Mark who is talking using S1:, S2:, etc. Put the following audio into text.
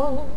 S1: Oh.